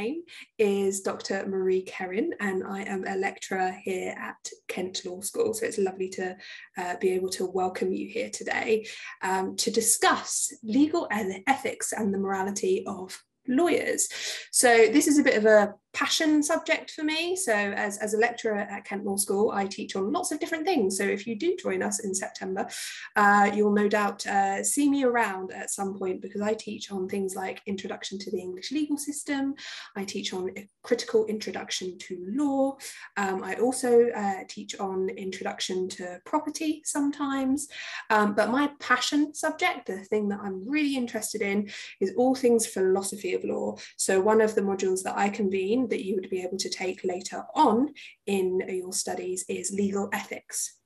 name is Dr. Marie Kerin, and I am a lecturer here at Kent Law School. So it's lovely to uh, be able to welcome you here today um, to discuss legal ethics and the morality of lawyers. So this is a bit of a passion subject for me. So as, as a lecturer at Kent Law School, I teach on lots of different things. So if you do join us in September, uh, you'll no doubt uh, see me around at some point because I teach on things like introduction to the English legal system. I teach on critical introduction to law. Um, I also uh, teach on introduction to property sometimes. Um, but my passion subject, the thing that I'm really interested in is all things philosophy of law. So one of the modules that I convene that you would be able to take later on in your studies is legal ethics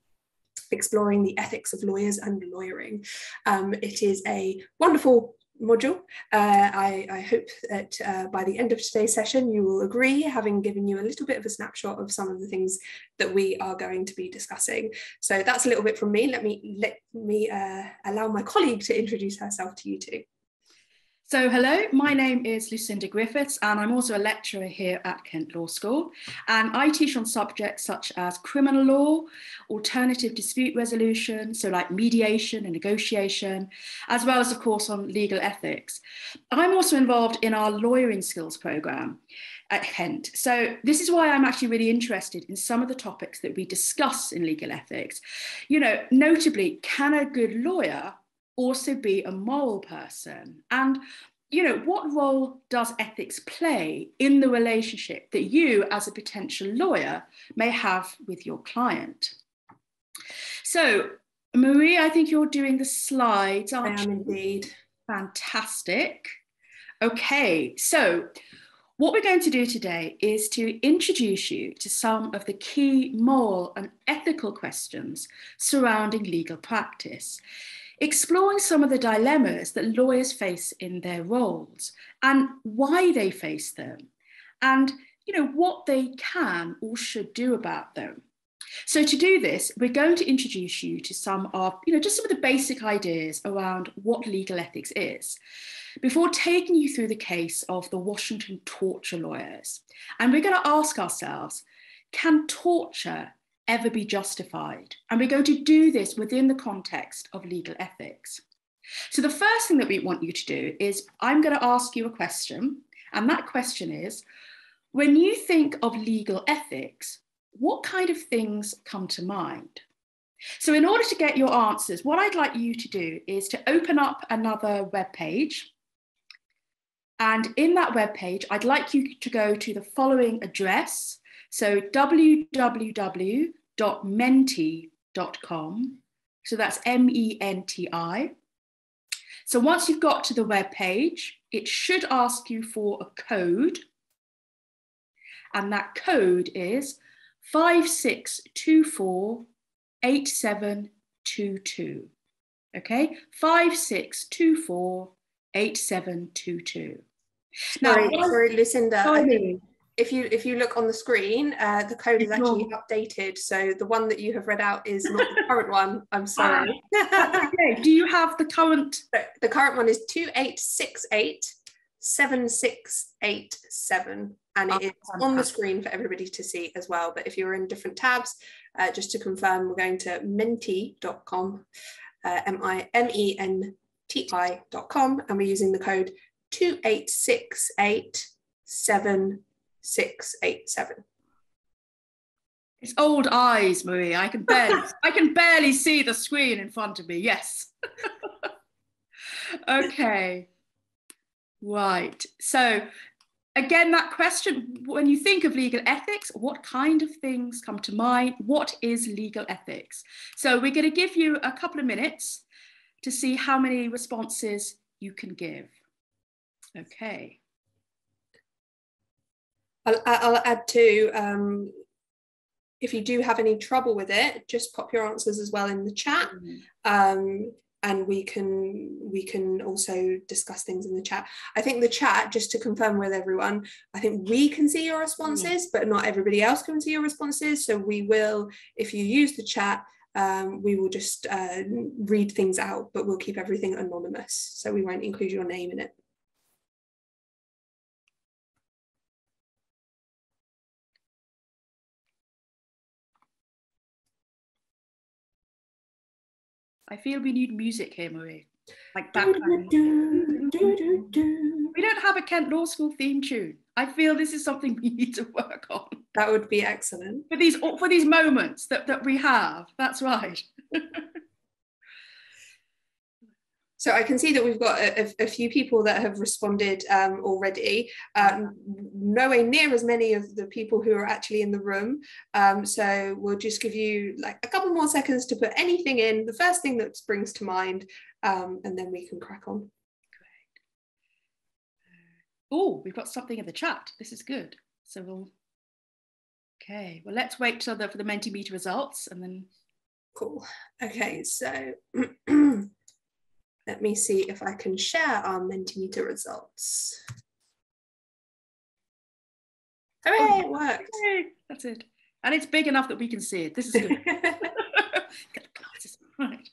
exploring the ethics of lawyers and lawyering. Um, it is a wonderful module. Uh, I, I, hope that uh, by the end of today's session you will agree, having given you a little bit of a snapshot of some of the things that we are going to be discussing. So that's a little bit from me. Let me let me uh, allow my colleague to introduce herself to you too. So hello, my name is Lucinda Griffiths and I'm also a lecturer here at Kent Law School and I teach on subjects such as criminal law, alternative dispute resolution, so like mediation and negotiation, as well as of course on legal ethics. I'm also involved in our lawyering skills programme at Kent. So this is why I'm actually really interested in some of the topics that we discuss in legal ethics. You know, notably, can a good lawyer also be a moral person? And you know, what role does ethics play in the relationship that you, as a potential lawyer, may have with your client? So, Marie, I think you're doing the slides, aren't I am indeed. Fantastic. Okay, so what we're going to do today is to introduce you to some of the key moral and ethical questions surrounding legal practice exploring some of the dilemmas that lawyers face in their roles and why they face them and you know what they can or should do about them. So to do this we're going to introduce you to some of you know just some of the basic ideas around what legal ethics is before taking you through the case of the washington torture lawyers. And we're going to ask ourselves can torture ever be justified. And we're going to do this within the context of legal ethics. So, the first thing that we want you to do is I'm going to ask you a question. And that question is when you think of legal ethics, what kind of things come to mind? So, in order to get your answers, what I'd like you to do is to open up another web page. And in that web page, I'd like you to go to the following address so www.menti.com. So that's M E N T I. So once you've got to the web page, it should ask you for a code. And that code is 56248722. Okay, 56248722. Sorry, now, sorry, Lucinda. Sorry if you if you look on the screen, uh, the code is actually updated. So the one that you have read out is not the current one. I'm sorry. okay. Do you have the current? The current one is two eight six eight seven six eight seven, and it oh, is on the screen for everybody to see as well. But if you're in different tabs, uh, just to confirm, we're going to menti.com, uh, m i m e n t i.com, and we're using the code two eight six eight seven six, eight, seven. It's old eyes, Marie. I can barely, I can barely see the screen in front of me. Yes. okay. Right. So again, that question, when you think of legal ethics, what kind of things come to mind? What is legal ethics? So we're going to give you a couple of minutes to see how many responses you can give. Okay. I'll, I'll add to um, if you do have any trouble with it, just pop your answers as well in the chat. Mm-hmm. Um, and we can we can also discuss things in the chat. I think the chat, just to confirm with everyone, I think we can see your responses, but not everybody else can see your responses. So we will, if you use the chat, um, we will just uh, read things out, but we'll keep everything anonymous. So we won't include your name in it. I feel we need music here, Marie. Like background. we don't have a Kent Law School theme tune. I feel this is something we need to work on. That would be excellent. For these for these moments that, that we have. That's right. So I can see that we've got a, a few people that have responded um, already, um, nowhere near as many of the people who are actually in the room. Um, so we'll just give you like a couple more seconds to put anything in, the first thing that springs to mind, um, and then we can crack on. Great. Oh, we've got something in the chat. This is good. So we'll, okay, well, let's wait till the, for the Mentimeter results and then. Cool. Okay, so Let me see if I can share our Mentimeter results. Hooray, oh, it worked. Hooray. That's it. And it's big enough that we can see it. This is good. Right.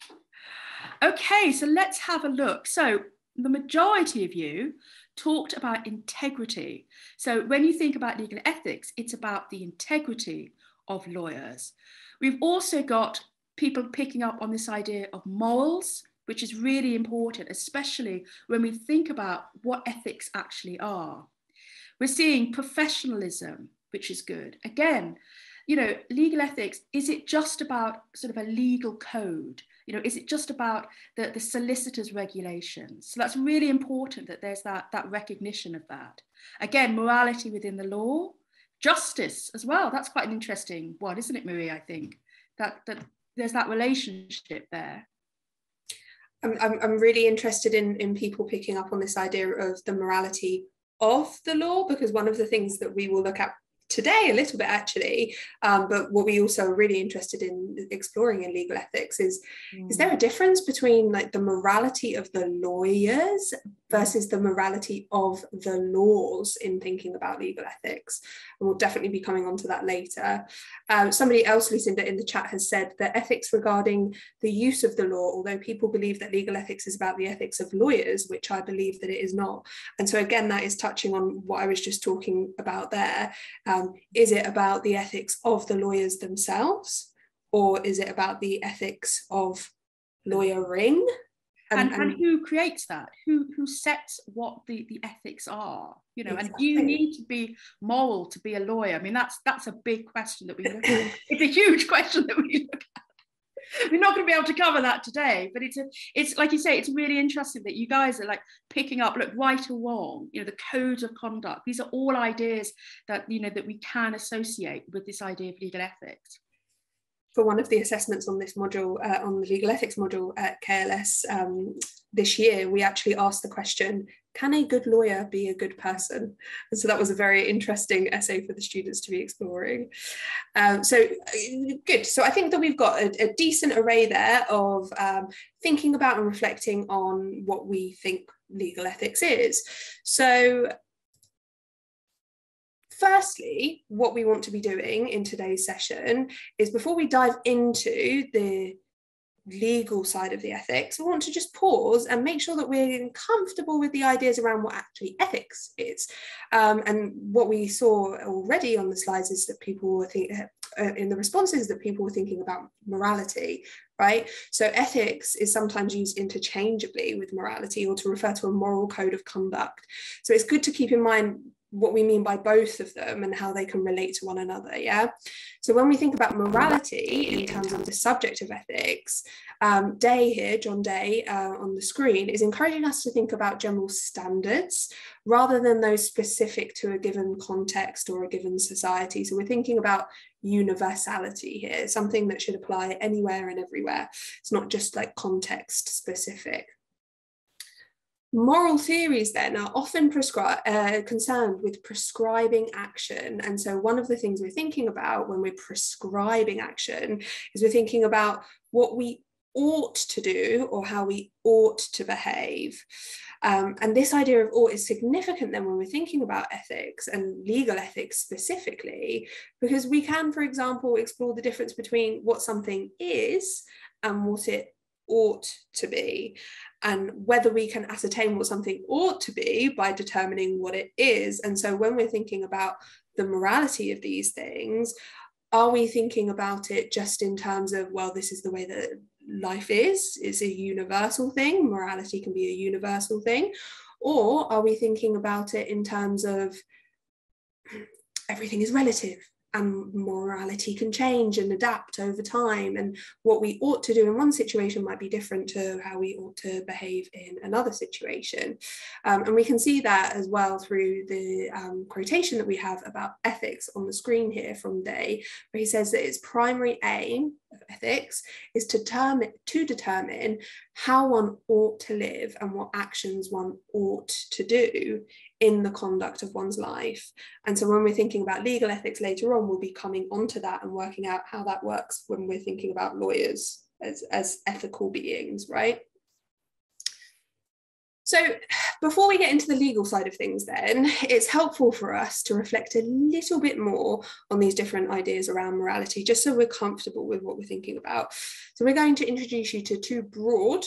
Okay, so let's have a look. So the majority of you talked about integrity. So when you think about legal ethics, it's about the integrity of lawyers. We've also got people picking up on this idea of morals which is really important, especially when we think about what ethics actually are. We're seeing professionalism, which is good. Again, you know, legal ethics, is it just about sort of a legal code? You know, is it just about the, the solicitor's regulations? So that's really important that there's that, that recognition of that. Again, morality within the law, justice as well. That's quite an interesting one, isn't it, Marie? I think that, that there's that relationship there. I'm, I'm, I'm really interested in, in people picking up on this idea of the morality of the law because one of the things that we will look at today a little bit actually um, but what we also are really interested in exploring in legal ethics is mm. is there a difference between like the morality of the lawyers versus the morality of the laws in thinking about legal ethics. And we'll definitely be coming on to that later. Um, somebody else lucinda in the chat has said that ethics regarding the use of the law although people believe that legal ethics is about the ethics of lawyers which i believe that it is not. And so again that is touching on what i was just talking about there. Um, is it about the ethics of the lawyers themselves or is it about the ethics of lawyering and, and, and, who creates that? Who who sets what the the ethics are you know exactly. and you need to be moral to be a lawyer? I mean that's that's a big question that we look at. It's a huge question that we look at. We're not going to be able to cover that today but it's a, it's like you say it's really interesting that you guys are like picking up look right or wrong you know the codes of conduct. These are all ideas that you know that we can associate with this idea of legal ethics for one of the assessments on this module, uh, on the legal ethics module at KLS um, this year, we actually asked the question, can a good lawyer be a good person? And so that was a very interesting essay for the students to be exploring. Um, so uh, good. So I think that we've got a, a decent array there of um, thinking about and reflecting on what we think legal ethics is. So firstly, what we want to be doing in today's session is before we dive into the legal side of the ethics, we want to just pause and make sure that we're comfortable with the ideas around what actually ethics is. Um, and what we saw already on the slides is that people were thinking, uh, in the responses that people were thinking about morality, right? So ethics is sometimes used interchangeably with morality or to refer to a moral code of conduct. So it's good to keep in mind what we mean by both of them and how they can relate to one another. Yeah. So when we think about morality in terms of the subject of ethics, um, Deigh here, John Deigh uh, on the screen, is encouraging us to think about general standards rather than those specific to a given context or a given society. So we're thinking about universality here, something that should apply anywhere and everywhere. It's not just like context specific. Moral theories then are often uh, concerned with prescribing action. And so, one of the things we're thinking about when we're prescribing action is we're thinking about what we ought to do or how we ought to behave. Um, and this idea of ought is significant then when we're thinking about ethics and legal ethics specifically, because we can, for example, explore the difference between what something is and what it ought to be and whether we can ascertain what something ought to be by determining what it is. And so when we're thinking about the morality of these things, are we thinking about it just in terms of, well, this is the way that life is? It's a universal thing. Morality can be a universal thing. Or are we thinking about it in terms of everything is relative? And morality can change and adapt over time. And what we ought to do in one situation might be different to how we ought to behave in another situation. Um, and we can see that as well through the um, quotation that we have about ethics on the screen here from Deigh where he says that its primary aim of ethics is to determine, to determine how one ought to live and what actions one ought to do in the conduct of one's life. And so when we're thinking about legal ethics later on, we'll be coming onto that and working out how that works when we're thinking about lawyers as, as ethical beings, right? So before we get into the legal side of things then, it's helpful for us to reflect a little bit more on these different ideas around morality, just so we're comfortable with what we're thinking about. So we're going to introduce you to two broad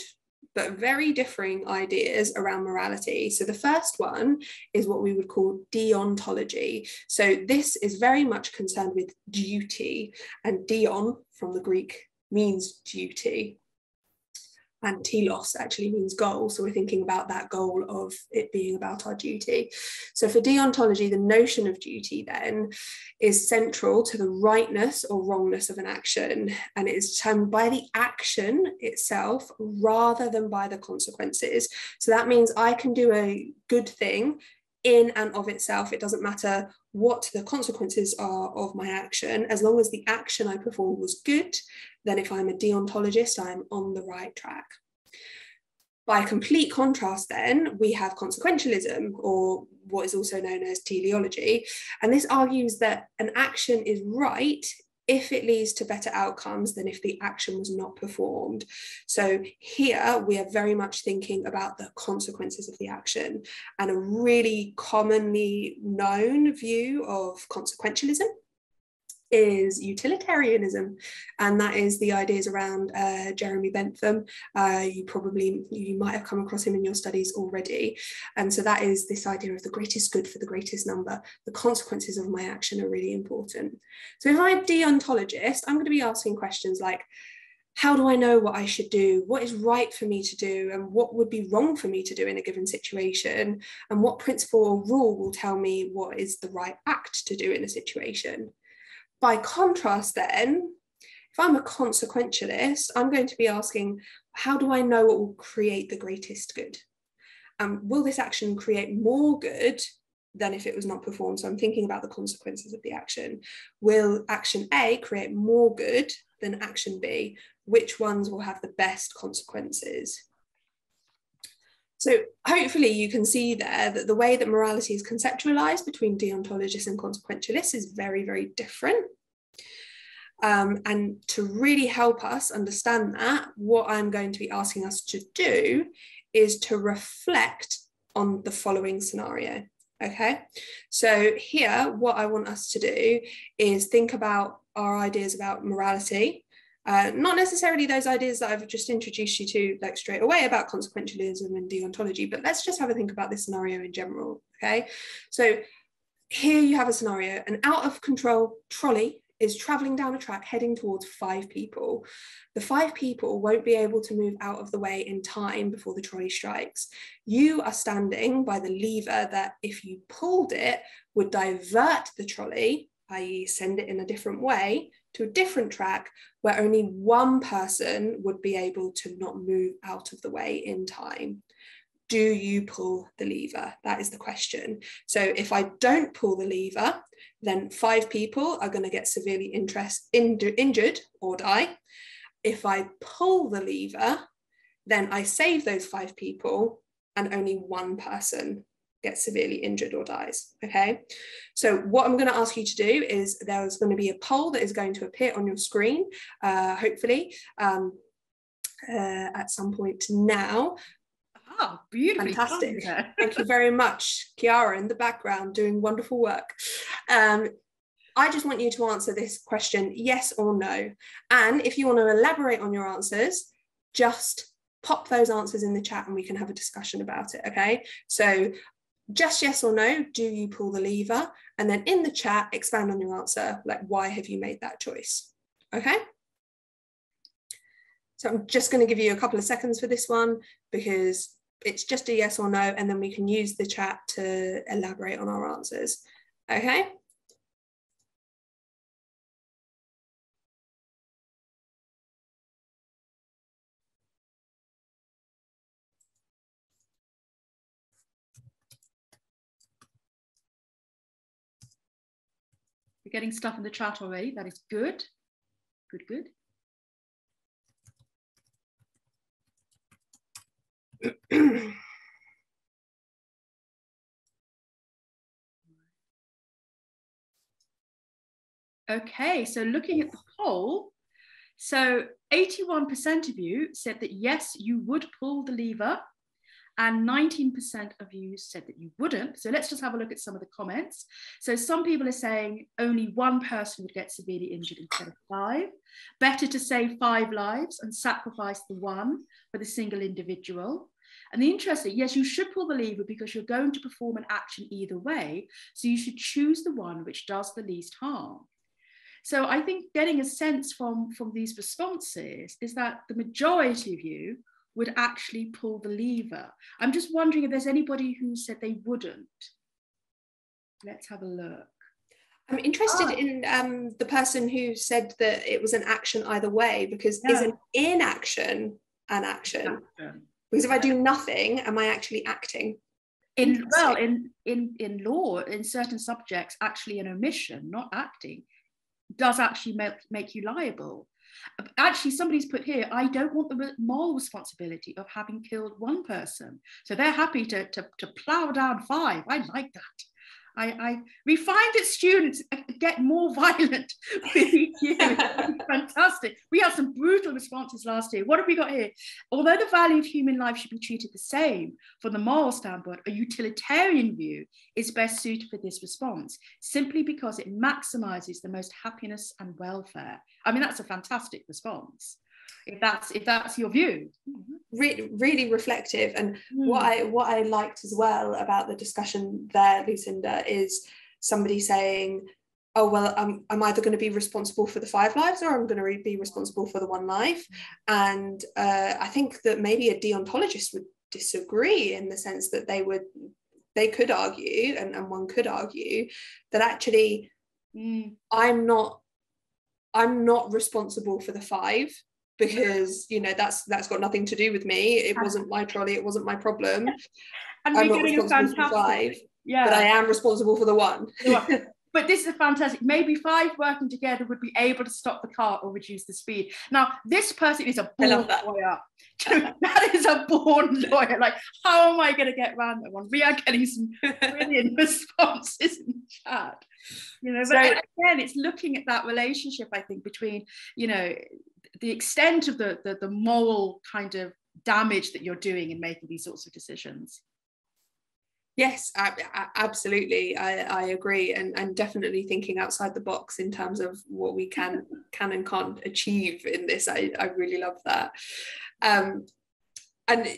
but very differing ideas around morality. So the first one is what we would call deontology. So this is very much concerned with duty, and deon from the Greek means duty and telos actually means goal. So we're thinking about that goal of it being about our duty. So for deontology, the notion of duty then is central to the rightness or wrongness of an action. And it is determined by the action itself rather than by the consequences. So that means I can do a good thing in and of itself. It doesn't matter what the consequences are of my action. As long as the action I performed was good, then if I'm a deontologist, I'm on the right track. By complete contrast, then, we have consequentialism, or what is also known as teleology. And this argues that an action is right if it leads to better outcomes than if the action was not performed. So here we are very much thinking about the consequences of the action and a really commonly known view of consequentialism is utilitarianism, and that is the ideas around uh, Jeremy Bentham. Uh, you probably you might have come across him in your studies already, and so that is this idea of the greatest good for the greatest number. The consequences of my action are really important. So if I'm a deontologist, I'm going to be asking questions like. How do I know what I should do? What is right for me to do? And what would be wrong for me to do in a given situation? And what principle or rule will tell me what is the right act to do in a situation? By contrast, then, if I'm a consequentialist, I'm going to be asking, how do I know what will create the greatest good? Um, will this action create more good than if it was not performed? So I'm thinking about the consequences of the action. Will action A create more good than action B? Which ones will have the best consequences? So hopefully you can see there that the way that morality is conceptualized between deontologists and consequentialists is very, very different. Um, and to really help us understand that, what I'm going to be asking us to do is to reflect on the following scenario. Okay, so here, what I want us to do is think about our ideas about morality uh, not necessarily those ideas that I've just introduced you to like straight away about consequentialism and deontology, but let's just have a think about this scenario in general. Okay, so here you have a scenario an out of control trolley is traveling down a track heading towards five people. The five people won't be able to move out of the way in time before the trolley strikes. You are standing by the lever that, if you pulled it, would divert the trolley, i.e., send it in a different way to a different track where only one person would be able to not move out of the way in time. Do you pull the lever? That is the question. So if I don't pull the lever, then five people are going to get severely interest, injured or die. If I pull the lever, then I save those five people and only one person gets severely injured or dies. Okay, so what I'm going to ask you to do is there's going to be a poll that is going to appear on your screen, uh, hopefully, um, uh, at some point now. Ah, beautiful. Fantastic. Thank you very much, Kiara, in the background, doing wonderful work. Um, I just want you to answer this question yes or no. And if you want to elaborate on your answers, just pop those answers in the chat and we can have a discussion about it. Okay. So just yes or no, do you pull the lever? And then in the chat, expand on your answer, like why have you made that choice? Okay. So I'm just going to give you a couple of seconds for this one because it's just a yes or no, and then we can use the chat to elaborate on our answers. Okay. Getting stuff in the chat already. That is good. Good, good. okay, so looking at the poll, so 81% of you said that yes, you would pull the lever and 19% of you said that you wouldn't. So let's just have a look at some of the comments. So some people are saying only one person would get severely injured instead of five. Better to save five lives and sacrifice the one for the single individual. And the interesting, yes, you should pull the lever because you're going to perform an action either way. So you should choose the one which does the least harm. So I think getting a sense from, from these responses is that the majority of you would actually pull the lever. I'm just wondering if there's anybody who said they wouldn't. Let's have a look. I'm interested oh. in um, the person who said that it was an action either way because yeah. is an inaction an action? action? Because if I do nothing, am I actually acting? In well, in in in law, in certain subjects, actually an omission, not acting, does actually make, make you liable. Actually, somebody's put here, I don't want the moral responsibility of having killed one person. So they're happy to, to, to plow down five. I like that. I, I we find that students uh, get more violent with each year. Fantastic. We had some brutal responses last year. What have we got here? Although the value of human life should be treated the same from the moral standpoint, a utilitarian view is best suited for this response, simply because it maximizes the most happiness and welfare. I mean, that's a fantastic response if that's if that's your view. Really, really reflective. And mm. what i what i liked as well about the discussion there lucinda is somebody saying oh well I'm, I'm either going to be responsible for the five lives or i'm going to be responsible for the one life. And uh, i think that maybe a deontologist would disagree in the sense that they would they could argue and, and one could argue that actually mm. i'm not i'm not responsible for the five because you know that's that's got nothing to do with me. It wasn't my trolley it wasn't my problem. And i'm not responsible for five yeah. But i am responsible for the one but this is a fantastic. Maybe five working together would be able to stop the car or reduce the speed. Now this person is a born lawyer. That is a born lawyer. Like how am i going to get around that one? We are getting some brilliant responses in the chat you know? But so, again it's looking at that relationship i think between you know the extent of the, the, the moral kind of damage that you're doing in making these sorts of decisions. Yes, absolutely. I, I agree, and, and definitely thinking outside the box in terms of what we can can and can't achieve in this. I, I really love that. Um, and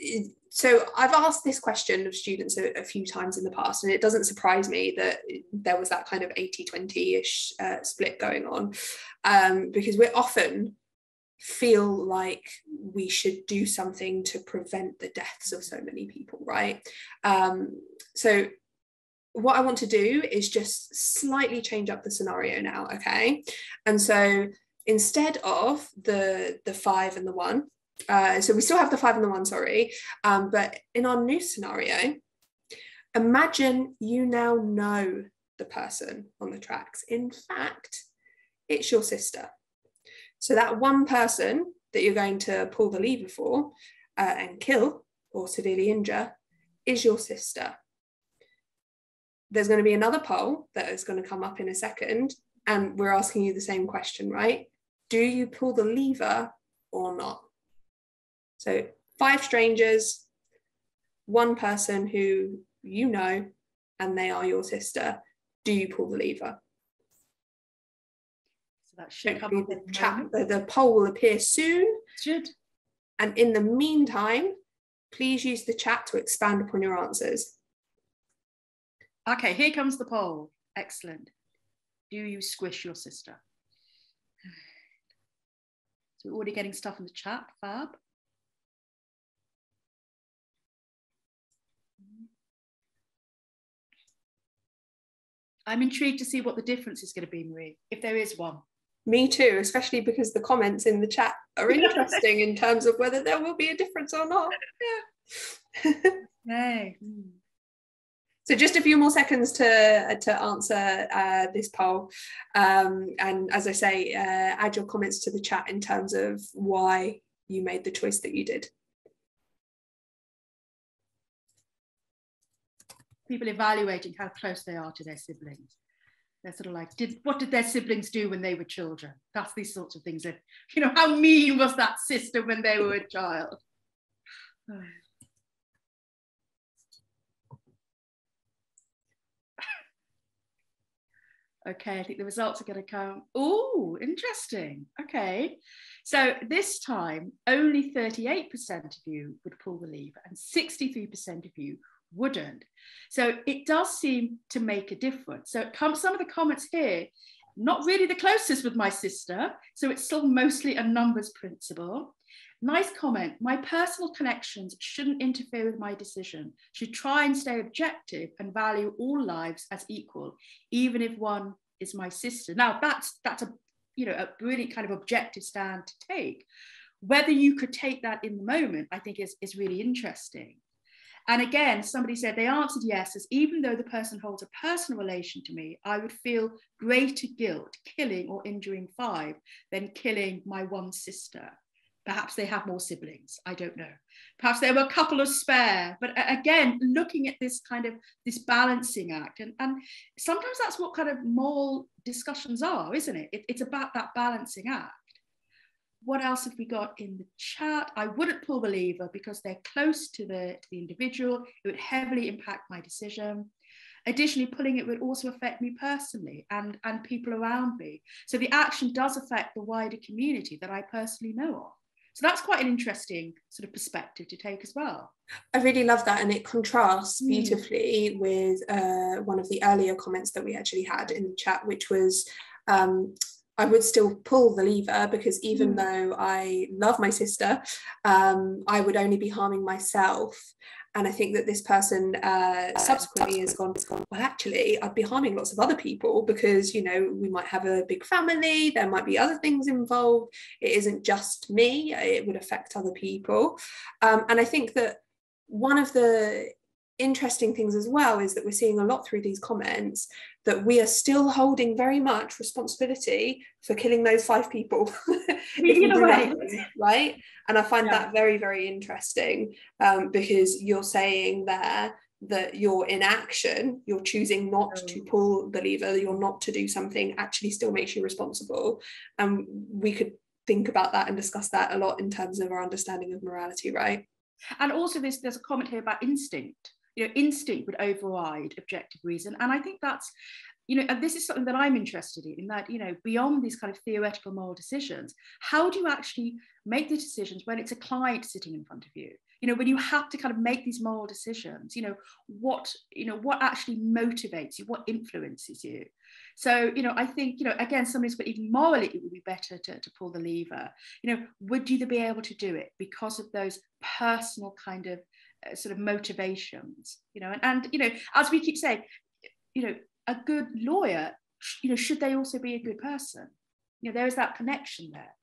so I've asked this question of students a, a, few times in the past, and it doesn't surprise me that there was that kind of 80 20 ish uh, split going on um, because we're often feel like we should do something to prevent the deaths of so many people, right? Um, so what I want to do is just slightly change up the scenario now, okay? And so instead of the the five and the one, uh, so we still have the five and the one, sorry, um, but in our new scenario, imagine you now know the person on the tracks. In fact, it's your sister. So that one person that you're going to pull the lever for uh, and kill or severely injure is your sister. There's going to be another poll that is going to come up in a second, and we're asking you the same question, right? Do you pull the lever or not? So, five strangers, one person who you know, and they are your sister. Do you pull the lever? That should come the chat. The, the poll will appear soon. Should. And in the meantime, please use the chat to expand upon your answers. Okay, here comes the poll. Excellent. Do you squish your sister? So we're already getting stuff in the chat, Fab. I'm intrigued to see what the difference is going to be, Marie, if there is one. Me too, especially because the comments in the chat are interesting in terms of whether there will be a difference or not. Yeah. So just a few more seconds to to answer uh, this poll, um, and as I say, uh, add your comments to the chat in terms of why you made the choice that you did. People evaluating how close they are to their siblings. They're sort of like, did what did their siblings do when they were children? That's these sorts of things. That, you know, how mean was that sister when they were a child? Okay, I think the results are going to come. Oh, interesting. Okay. So this time, only 38% of you would pull the lever and 63% of you wouldn't. So it does seem to make a difference. So come, some of the comments here, not really the closest with my sister. So it's still mostly a numbers principle. Nice comment. My personal connections shouldn't interfere with my decision. Should try and stay objective and value all lives as equal, even if one is my sister. Now that's that's a you know a really kind of objective stand to take. Whether you could take that in the moment, I think is, is really interesting. And again, somebody said they answered yes, as even though the person holds a personal relation to me, I would feel greater guilt killing or injuring five than killing my one sister. Perhaps they have more siblings. I don't know. Perhaps there were a couple of spare. But again, looking at this kind of this balancing act, and, and sometimes that's what kind of moral discussions are, isn't it? it? It's about that balancing act. What else have we got in the chat? I wouldn't pull the lever because they're close to the, to the individual. It would heavily impact my decision. Additionally, pulling it would also affect me personally and, and people around me. So the action does affect the wider community that I personally know of. So that's quite an interesting sort of perspective to take as well. I really love that, and it contrasts hmm. beautifully mm. with uh, one of the earlier comments that we actually had in the chat, which was. Um, I would still pull the lever because even mm. though I love my sister, um, I would only be harming myself and I think that this person uh, subsequently has gone, well, actually, I'd be harming lots of other people because, you know, we might have a big family, there might be other things involved. It isn't just me, it would affect other people. Um, and I think that one of the interesting things as well is that we're seeing a lot through these comments that we are still holding very much responsibility for killing those five people. Right? And i find yeah. that very very interesting um, because you're saying there that your inaction you're choosing not mm. to pull the lever you're not to do something actually still makes you responsible. And we could think about that and discuss that a lot in terms of our understanding of morality right? And also there's there's a comment here about instinct you know instinct would override objective reason. And i think that's you know and this is something that i'm interested in that you know beyond these kind of theoretical moral decisions how do you actually make the decisions when it's a client sitting in front of you? You know when you have to kind of make these moral decisions you know what you know what actually motivates you what influences you? So you know i think you know again somebody's but even morally it would be better to, to pull the lever. You know would you be able to do it because of those personal kind of Uh, sort of motivations you know and, and you know as we keep saying you know a good lawyer you know should they also be a good person? You know there is that connection there.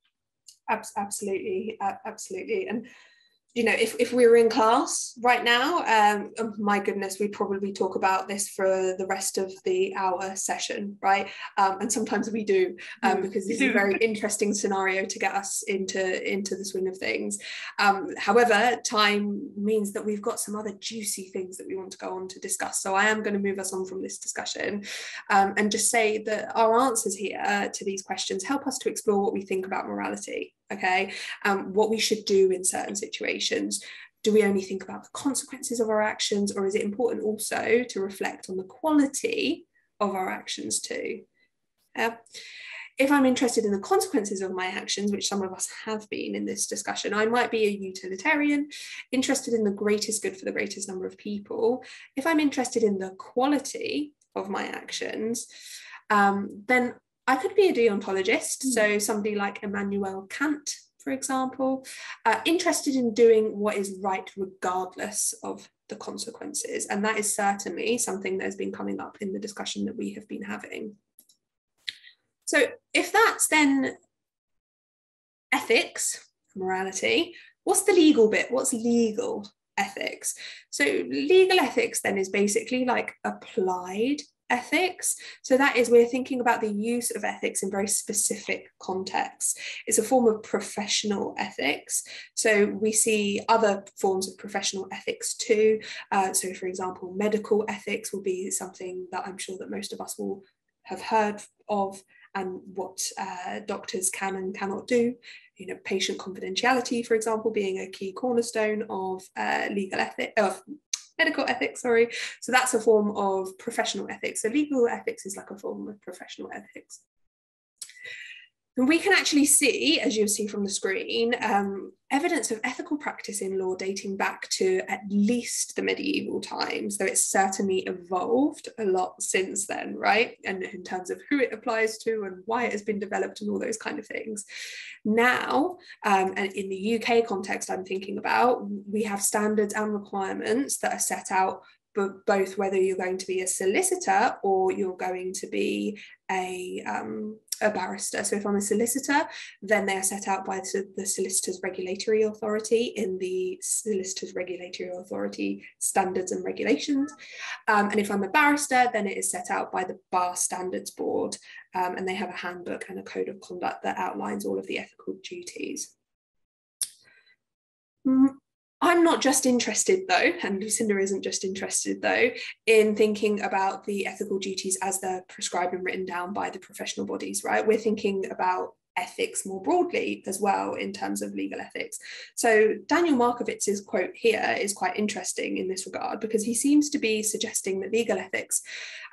Absolutely absolutely. And you know, if, if we were in class right now, um, oh my goodness, we'd probably talk about this for the rest of the hour session, right? Um, and sometimes we do, um, mm, because it's a very interesting scenario to get us into, into the swing of things. Um, however, time means that we've got some other juicy things that we want to go on to discuss. So I am going to move us on from this discussion um, and just say that our answers here to these questions help us to explore what we think about morality okay? Um, what we should do in certain situations. Do we only think about the consequences of our actions or is it important also to reflect on the quality of our actions too? If I'm interested in the consequences of my actions, which some of us have been in this discussion, I might be a utilitarian, interested in the greatest good for the greatest number of people. If I'm interested in the quality of my actions, um, then I could be a deontologist. Mm. So somebody like Immanuel Kant, for example, uh, interested in doing what is right regardless of the consequences. And that is certainly something that has been coming up in the discussion that we have been having. So if that's then ethics, morality, what's the legal bit? What's legal ethics? So legal ethics then is basically like applied ethics. So that is we're thinking about the use of ethics in very specific contexts. It's a form of professional ethics. So we see other forms of professional ethics too. Uh, so for example, medical ethics will be something that I'm sure that most of us will have heard of and what uh, doctors can and cannot do. You know, patient confidentiality, for example, being a key cornerstone of uh, legal ethics, of medical ethics, sorry. So that's a form of professional ethics. So legal ethics is like a form of professional ethics. And we can actually see, as you'll see from the screen, um, evidence of ethical practice in law dating back to at least the medieval times, though it's certainly evolved a lot since then, right? And in terms of who it applies to and why it has been developed and all those kind of things. Now, um, and in the UK context, I'm thinking about, we have standards and requirements that are set out but both whether you're going to be a solicitor or you're going to be a um, a barrister. So if I'm a solicitor, then they are set out by the Solicitors Regulatory Authority in the Solicitors Regulatory Authority standards and regulations. Um, and if I'm a barrister, then it is set out by the Bar Standards Board, um, and they have a handbook and a code of conduct that outlines all of the ethical duties. I'm not just interested, though, and Lucinda isn't just interested, though, in thinking about the ethical duties as they're prescribed and written down by the professional bodies, right? We're thinking about ethics more broadly as well in terms of legal ethics. So Daniel Markovits's quote here is quite interesting in this regard because he seems to be suggesting that legal ethics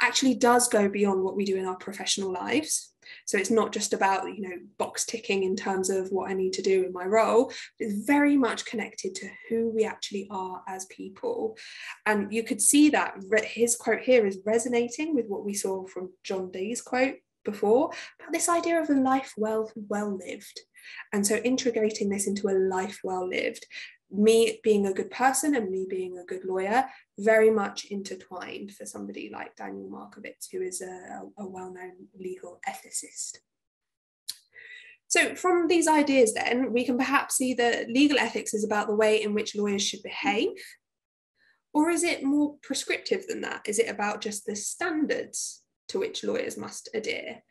actually does go beyond what we do in our professional lives so it's not just about, you know, box ticking in terms of what I need to do in my role. It's very much connected to who we actually are as people. And you could see that his quote here is resonating with what we saw from John Deigh's quote before about this idea of a life well well lived and so integrating this into a life well lived me being a good person and me being a good lawyer very much intertwined for somebody like Daniel Markovits, who is a, a well known legal ethicist. So, from these ideas, then, we can perhaps see that legal ethics is about the way in which lawyers should behave. Or is it more prescriptive than that? Is it about just the standards to which lawyers must adhere?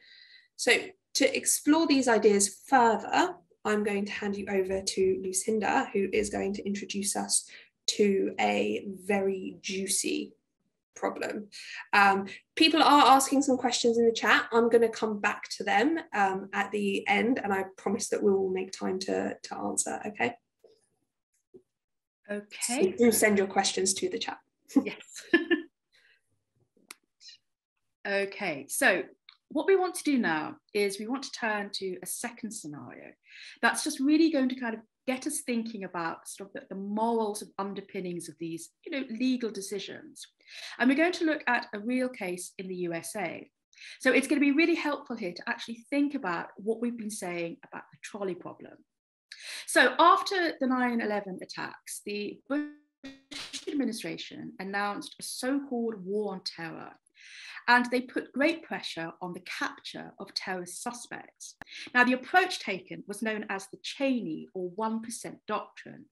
So, to explore these ideas further, I'm going to hand you over to Lucinda, who is going to introduce us to a very juicy problem. Um, people are asking some questions in the chat. I'm going to come back to them um, at the end, and I promise that we will make time to, to answer. Okay. Okay. So do send your questions to the chat. yes. okay. So what we want to do now is we want to turn to a second scenario that's just really going to kind of get us thinking about sort of the, the morals and underpinnings of these you know legal decisions. And we're going to look at a real case in the usa so it's going to be really helpful here to actually think about what we've been saying about the trolley problem. So after the 9-11 attacks the bush administration announced a so-called war on terror and they put great pressure on the capture of terrorist suspects. Now, the approach taken was known as the Cheney or 1% doctrine,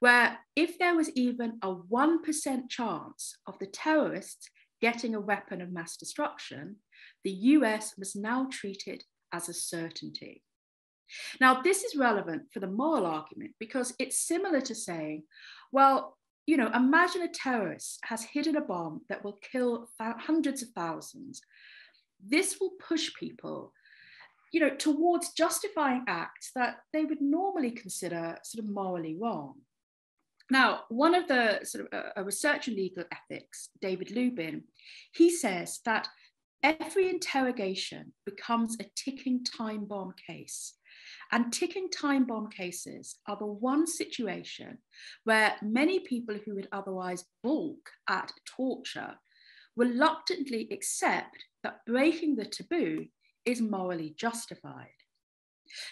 where if there was even a 1% chance of the terrorists getting a weapon of mass destruction, the US must now treat it as a certainty. Now, this is relevant for the moral argument because it's similar to saying, well, you know, imagine a terrorist has hidden a bomb that will kill hundreds of thousands. This will push people, you know, towards justifying acts that they would normally consider sort of morally wrong. Now, one of the sort of uh, a researcher in legal ethics, David Luban, he says that every interrogation becomes a ticking time bomb case. And ticking time bomb cases are the one situation where many people who would otherwise balk at torture reluctantly accept that breaking the taboo is morally justified.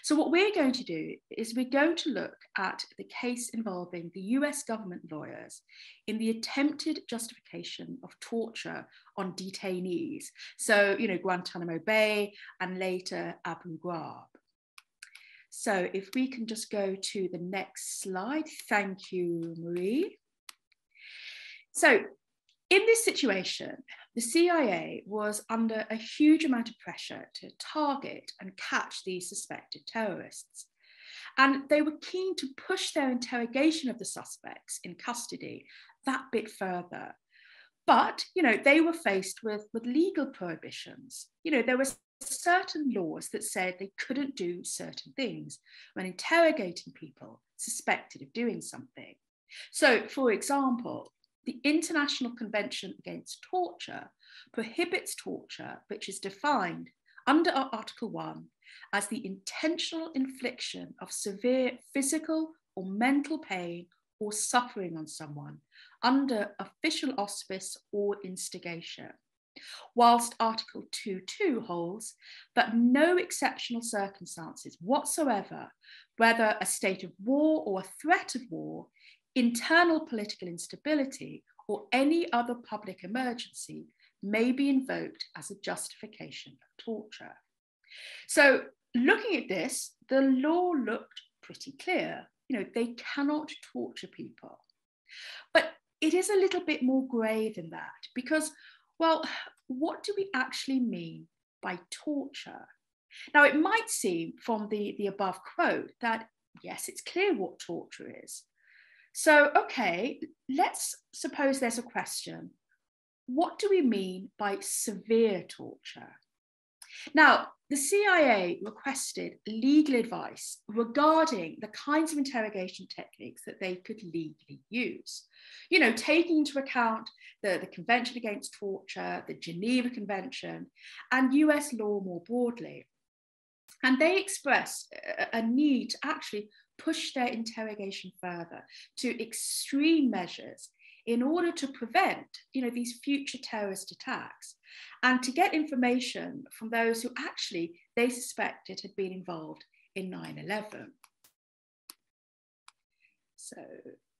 So, what we're going to do is we're going to look at the case involving the US government lawyers in the attempted justification of torture on detainees. So, you know, Guantanamo Bay and later Abu Ghraib. So, if we can just go to the next slide. Thank you, Marie. So, in this situation, the CIA was under a huge amount of pressure to target and catch these suspected terrorists. And they were keen to push their interrogation of the suspects in custody that bit further. But, you know, they were faced with, with legal prohibitions. You know, there were certain laws that said they couldn't do certain things when interrogating people suspected of doing something. So, for example, the International Convention Against Torture prohibits torture, which is defined under Article 1 as the intentional infliction of severe physical or mental pain or suffering on someone under official auspice or instigation. Whilst Article 2.2 holds that no exceptional circumstances whatsoever, whether a state of war or a threat of war, internal political instability, or any other public emergency may be invoked as a justification of torture. So, looking at this, the law looked pretty clear. You know, they cannot torture people. But it is a little bit more grey than that because, well, what do we actually mean by torture? Now, it might seem from the, the above quote that, yes, it's clear what torture is. So, okay, let's suppose there's a question. What do we mean by severe torture? Now, the CIA requested legal advice regarding the kinds of interrogation techniques that they could legally use. You know, taking into account the, the Convention Against Torture, the Geneva Convention, and US law more broadly. And they expressed a, a need to actually push their interrogation further to extreme measures in order to prevent you know, these future terrorist attacks and to get information from those who actually they suspected had been involved in 9-11. So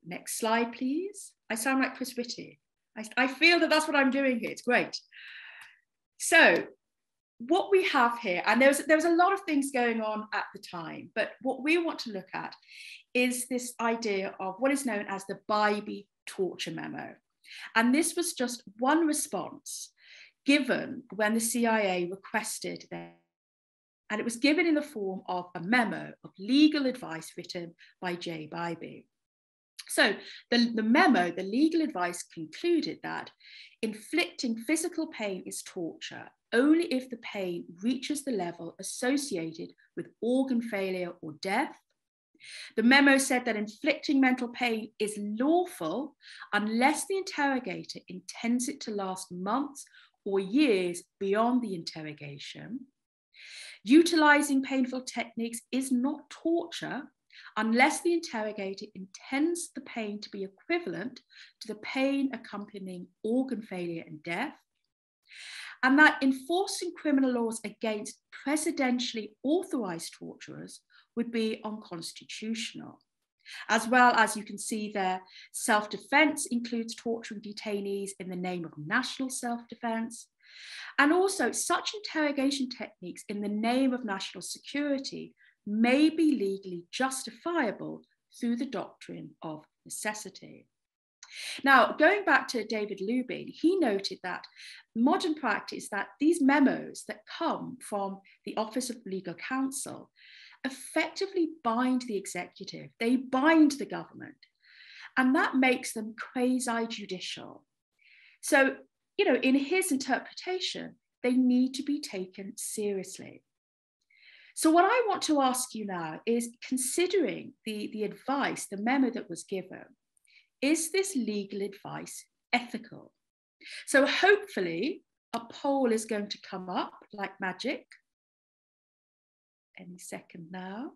next slide, please. I sound like Chris Whitty. I, I feel that that's what I'm doing here. It's great. So what we have here, and there was, there was a lot of things going on at the time, but what we want to look at is this idea of what is known as the Bybee torture memo. And this was just one response given when the CIA requested that. And it was given in the form of a memo of legal advice written by Jay Bybee. So the, the memo, the legal advice concluded that inflicting physical pain is torture only if the pain reaches the level associated with organ failure or death. The memo said that inflicting mental pain is lawful unless the interrogator intends it to last months or years beyond the interrogation. Utilizing painful techniques is not torture unless the interrogator intends the pain to be equivalent to the pain accompanying organ failure and death and that enforcing criminal laws against presidentially authorized torturers would be unconstitutional. As well as you can see there, self defense includes torturing detainees in the name of national self defense. And also, such interrogation techniques in the name of national security may be legally justifiable through the doctrine of necessity. Now, going back to David Luban, he noted that modern practice that these memos that come from the Office of Legal Counsel effectively bind the executive, they bind the government, and that makes them quasi judicial. So, you know, in his interpretation, they need to be taken seriously. So, what I want to ask you now is considering the, the advice, the memo that was given, is this legal advice ethical? So hopefully a poll is going to come up like magic. Any second now.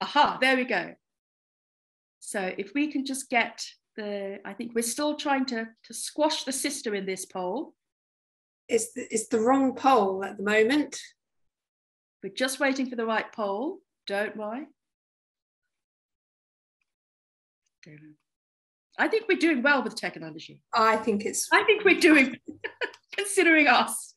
Aha, there we go. So if we can just get the, I think we're still trying to, to squash the system in this poll. It's the, it's the wrong poll at the moment. We're just waiting for the right poll. Don't worry. I think we're doing well with technology. I think it's. I think we're doing, considering us.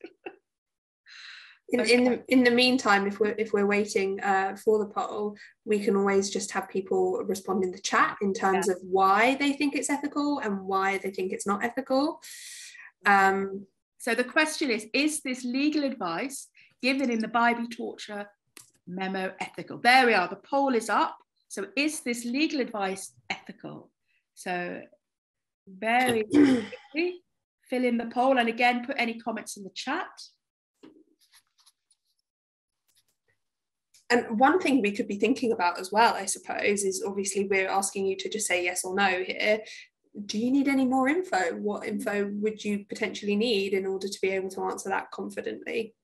In, okay. in, the, in the meantime, if we're if we're waiting uh, for the poll, we can always just have people respond in the chat in terms yeah. of why they think it's ethical and why they think it's not ethical. Um, so the question is: Is this legal advice given in the Bybee torture memo ethical? There we are. The poll is up. So is this legal advice ethical? So very quickly fill in the poll and again put any comments in the chat. And one thing we could be thinking about as well, I suppose, is obviously we're asking you to just say yes or no here. Do you need any more info? What info would you potentially need in order to be able to answer that confidently?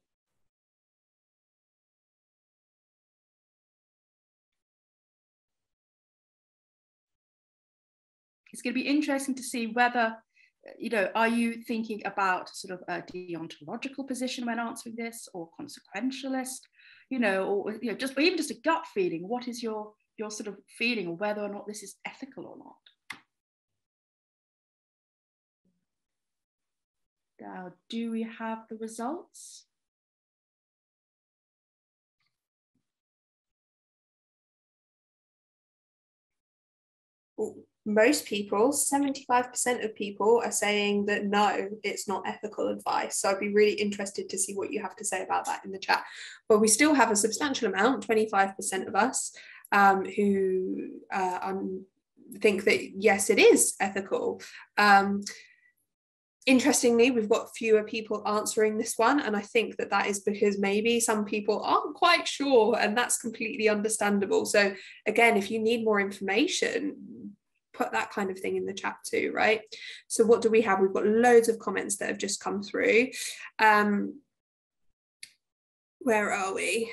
it's going to be interesting to see whether you know are you thinking about sort of a deontological position when answering this or consequentialist you know or you know just or even just a gut feeling what is your your sort of feeling or whether or not this is ethical or not? Now do we have the results? Ooh most people, 75% of people are saying that no, it's not ethical advice. So I'd be really interested to see what you have to say about that in the chat. But we still have a substantial amount, 25% of us, um, who uh, um, think that yes, it is ethical. Um, interestingly, we've got fewer people answering this one. And I think that that is because maybe some people aren't quite sure, and that's completely understandable. So, again, if you need more information, put that kind of thing in the chat too, right? So what do we have? We've got loads of comments that have just come through. Um, where are we?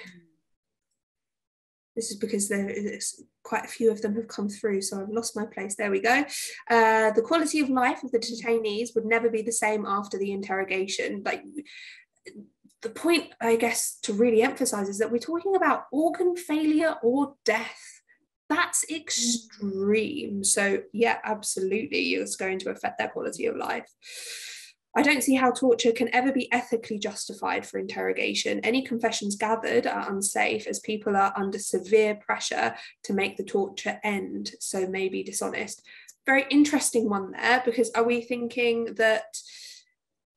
This is because there's quite a few of them have come through, so I've lost my place. There we go. Uh, the quality of life of the detainees would never be the same after the interrogation. Like the point, I guess, to really emphasize is that we're talking about organ failure or death that's extreme. So, yeah, absolutely, it's going to affect their quality of life. I don't see how torture can ever be ethically justified for interrogation. Any confessions gathered are unsafe as people are under severe pressure to make the torture end, so may be dishonest. Very interesting one there because are we thinking that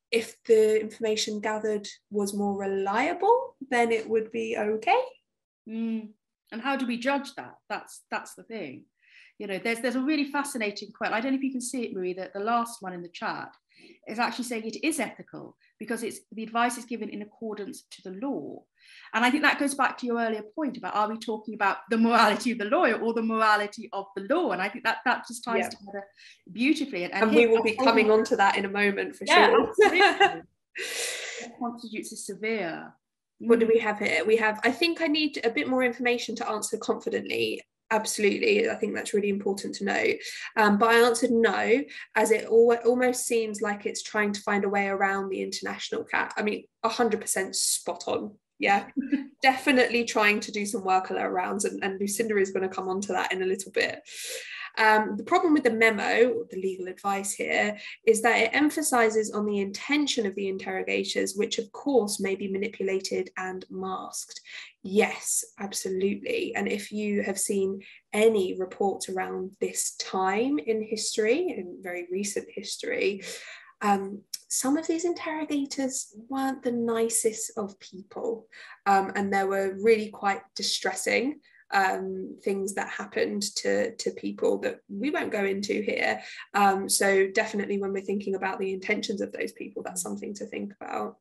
if the information gathered was more reliable, then it would be okay? Mm and how do we judge that? That's that's the thing. You know there's there's a really fascinating quote. I don't know if you can see it marie that the last one in the chat is actually saying it is ethical because it's the advice is given in accordance to the law. And i think that goes back to your earlier point about are we talking about the morality of the lawyer or the morality of the law? And i think that that just ties yeah. together beautifully. And, and, and we will be coming on to that in a moment for yeah, sure. constitutes a severe what do we have here? We have, I think I need a bit more information to answer confidently. Absolutely. I think that's really important to know. Um, but I answered no, as it al- almost seems like it's trying to find a way around the international cat. I mean, 100% spot on. Yeah, definitely trying to do some workarounds. And, and Lucinda is going to come on to that in a little bit. Um, the problem with the memo, the legal advice here, is that it emphasizes on the intention of the interrogators, which of course may be manipulated and masked. Yes, absolutely. And if you have seen any reports around this time in history, in very recent history, um, some of these interrogators weren't the nicest of people, um, and they were really quite distressing um, things that happened to, to people that we won't go into here. Um, so definitely when we're thinking about the intentions of those people, that's something to think about.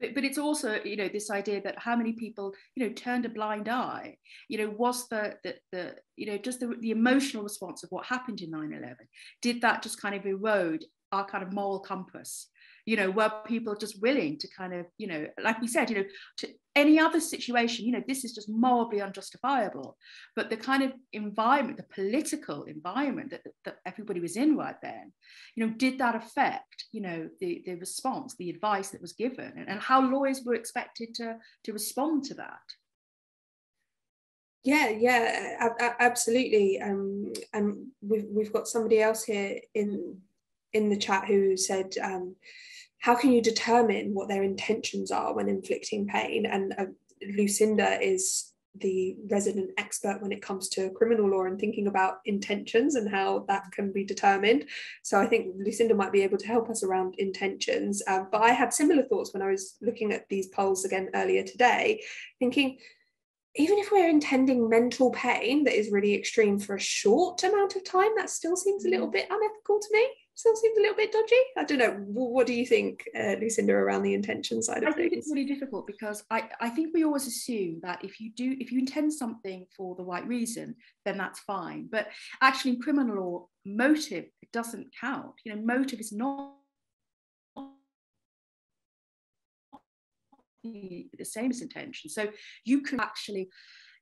But, but it's also, you know, this idea that how many people, you know, turned a blind eye, you know, was the, the, the you know, just the, the emotional response of what happened in 9-11, did that just kind of erode our kind of moral compass you know were people just willing to kind of you know like we said you know to any other situation you know this is just morally unjustifiable. But the kind of environment the political environment that, that everybody was in right then you know did that affect you know the the response the advice that was given? And, and how lawyers were expected to to respond to that? Yeah, yeah, absolutely. Um, and we've we've got somebody else here in in the chat who said, um, "How can you determine what their intentions are when inflicting pain?" And uh, Lucinda is the resident expert when it comes to criminal law and thinking about intentions and how that can be determined. So I think Lucinda might be able to help us around intentions. Um, but I had similar thoughts when I was looking at these polls again earlier today, thinking even if we're intending mental pain that is really extreme for a short amount of time, that still seems a little mm. bit unethical to me. Still seems a little bit dodgy. I don't know. What do you think, uh, Lucinda, around the intention side of I things? I think it's really difficult because I, I think we always assume that if you do if you intend something for the right reason, then that's fine. But actually, in criminal law, motive doesn't count. You know, motive is not the same as intention. So you can actually,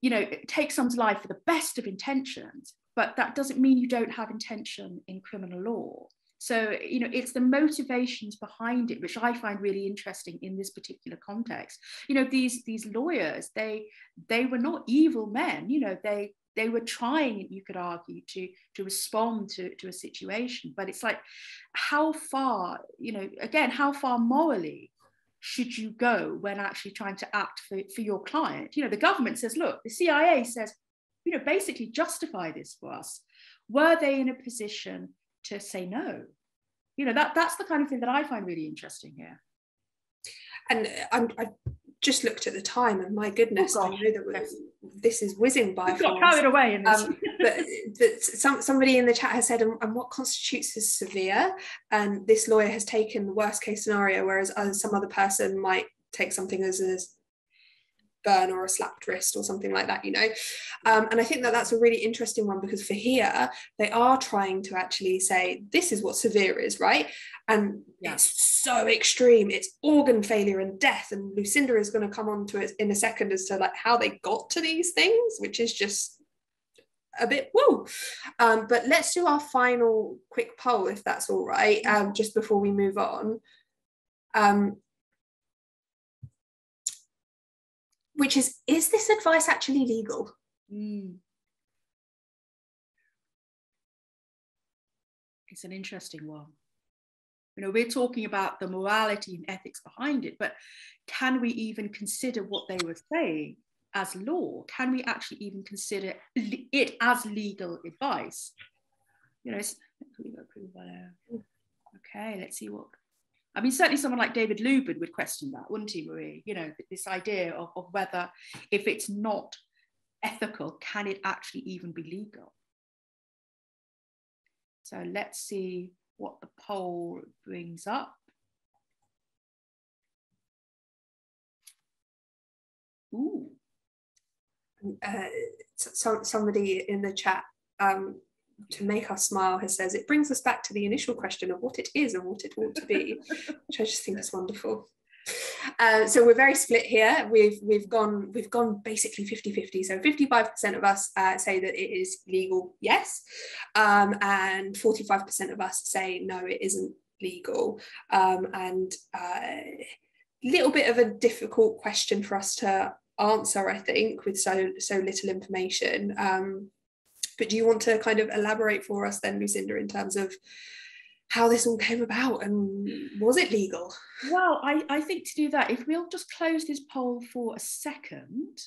you know, take someone's life for the best of intentions, but that doesn't mean you don't have intention in criminal law. So, you know, it's the motivations behind it, which I find really interesting in this particular context. You know, these these lawyers, they they were not evil men, you know, they they were trying, you could argue, to, to respond to, to a situation. But it's like, how far, you know, again, how far morally should you go when actually trying to act for, for your client? You know, the government says, look, the CIA says, you know, basically justify this for us. Were they in a position to say no? You know, that, that's the kind of thing that I find really interesting here. And uh, I'm, I just looked at the time and my oh, goodness, oh I know that this is whizzing by. You got carried away in this. Um, but, uh, but some, somebody in the chat has said, and, and, what constitutes as severe? And this lawyer has taken the worst case scenario, whereas uh, some other person might take something as, as burn or a slapped wrist or something like that, you know. Um, and I think that that's a really interesting one because for here, they are trying to actually say, this is what severe is, right? And yeah. it's so extreme. It's organ failure and death. And Lucinda is going to come on to it in a second as to like how they got to these things, which is just a bit woo. Um, but let's do our final quick poll if that's all right, um, just before we move on. Um, which is is this advice actually legal? Mm. It's an interesting one. You know, we're talking about the morality and ethics behind it, but can we even consider what they were saying as law? Can we actually even consider it as legal advice? You know, okay, let's see what I mean, certainly someone like David Luban would question that, wouldn't he, Marie? You know, this idea of, of whether, if it's not ethical, can it actually even be legal? So let's see what the poll brings up. Ooh. Uh, so, somebody in the chat um, to make us smile has says it brings us back to the initial question of what it is and what it ought to be, which I just think is wonderful. Uh, so we're very split here. We've we've gone we've gone basically 50-50. So 55% of us uh, say that it is legal, yes, um, and 45% of us say no, it isn't legal. Um, and a uh, little bit of a difficult question for us to answer, I think, with so so little information. Um, but do you want to kind of elaborate for us then, Lucinda, in terms of how this all came about and was it legal? Well, I, I think to do that, if we'll just close this poll for a second,